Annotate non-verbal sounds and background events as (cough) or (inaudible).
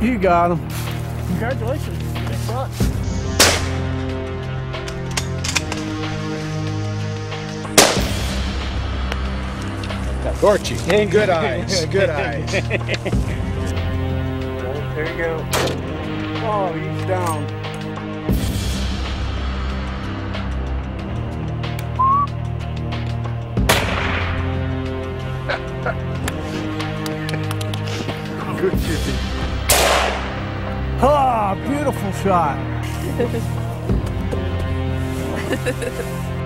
You got him. Congratulations. Good shot. Gorchy. And good (laughs) eyes. Good eyes. There you go. Oh, he's down. (laughs) Good chippy. Beautiful shot. (laughs)